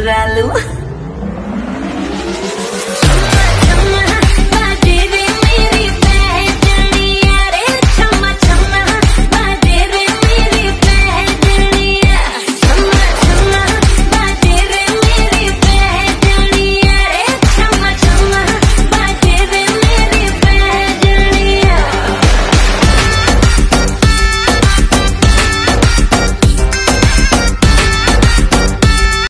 Ralu.